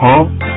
Huh?